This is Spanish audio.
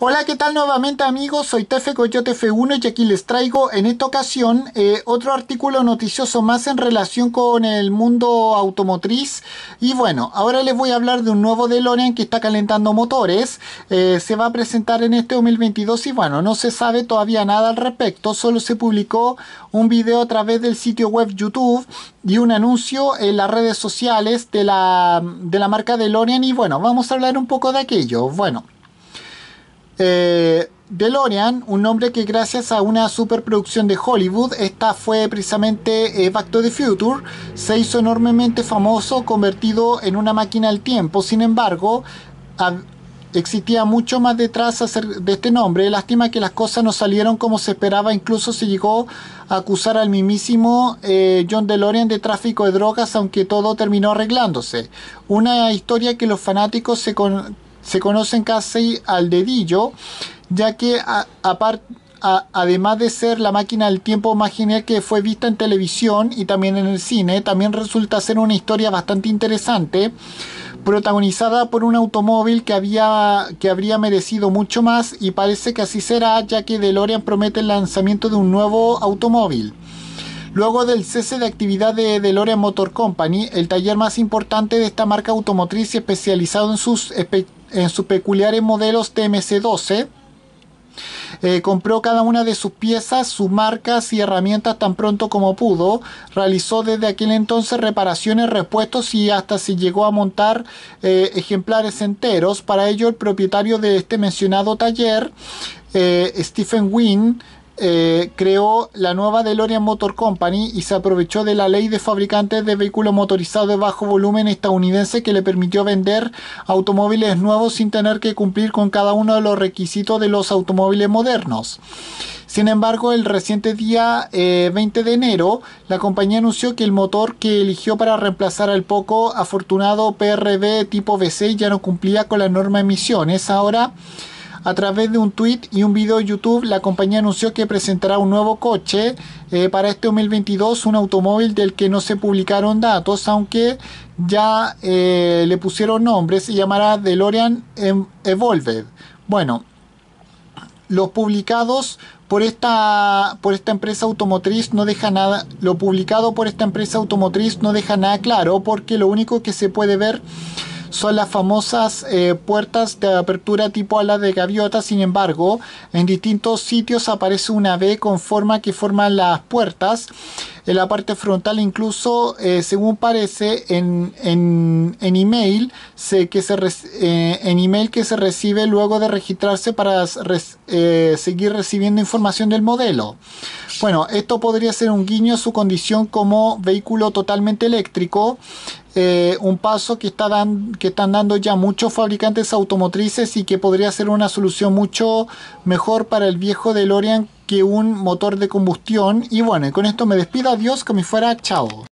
Hola, ¿qué tal nuevamente amigos? Soy Tefe Coyote F1 y aquí les traigo en esta ocasión eh, otro artículo noticioso más en relación con el mundo automotriz. Y bueno, ahora les voy a hablar de un nuevo DeLorean que está calentando motores. Eh, se va a presentar en este 2022 y bueno, no se sabe todavía nada al respecto. Solo se publicó un video a través del sitio web YouTube y un anuncio en las redes sociales de la, de la marca DeLorean. Y bueno, vamos a hablar un poco de aquello. Bueno. Eh, DeLorean, un nombre que gracias a una superproducción de Hollywood, esta fue precisamente eh, Back to the Future, se hizo enormemente famoso, convertido en una máquina al tiempo. Sin embargo, existía mucho más detrás de este nombre. Lástima que las cosas no salieron como se esperaba, incluso se llegó a acusar al mismísimo eh, John DeLorean de tráfico de drogas, aunque todo terminó arreglándose. Una historia que los fanáticos se, con se conocen casi al dedillo, ya que además de ser la máquina del tiempo más genial que fue vista en televisión y también en el cine, también resulta ser una historia bastante interesante, protagonizada por un automóvil que, había, que habría merecido mucho más y parece que así será, ya que DeLorean promete el lanzamiento de un nuevo automóvil. Luego del cese de actividad de DeLorean Motor Company, el taller más importante de esta marca automotriz y especializado en sus en sus peculiares modelos TMC-12. Eh, compró cada una de sus piezas, sus marcas y herramientas tan pronto como pudo. Realizó desde aquel entonces reparaciones, repuestos y hasta se llegó a montar eh, ejemplares enteros. Para ello, el propietario de este mencionado taller, eh, Stephen Wynn, eh, creó la nueva DeLorean Motor Company y se aprovechó de la ley de fabricantes de vehículos motorizados de bajo volumen estadounidense que le permitió vender automóviles nuevos sin tener que cumplir con cada uno de los requisitos de los automóviles modernos. Sin embargo, el reciente día 20 eh, de enero, la compañía anunció que el motor que eligió para reemplazar al poco afortunado PRB tipo V6 ya no cumplía con la norma de emisiones. Ahora a través de un tweet y un video de YouTube, la compañía anunció que presentará un nuevo coche eh, para este 2022, un automóvil del que no se publicaron datos, aunque ya eh, le pusieron nombre, se llamará DeLorean Evolved. Bueno, los publicados por esta, por esta empresa automotriz no deja nada, lo publicado por esta empresa automotriz no deja nada claro porque lo único que se puede ver son las famosas eh, puertas de apertura tipo ala de gaviota. Sin embargo, en distintos sitios aparece una B con forma que forman las puertas. En la parte frontal incluso, eh, según parece, en, en, en email, que se eh, en email que se recibe luego de registrarse para seguir recibiendo información del modelo. Bueno, esto podría ser un guiño a su condición como vehículo totalmente eléctrico. Eh, un paso que, está que están dando ya muchos fabricantes automotrices y que podría ser una solución mucho mejor para el viejo DeLorean que un motor de combustión. Y bueno, con esto me despido. Adiós, como fuera. Chao.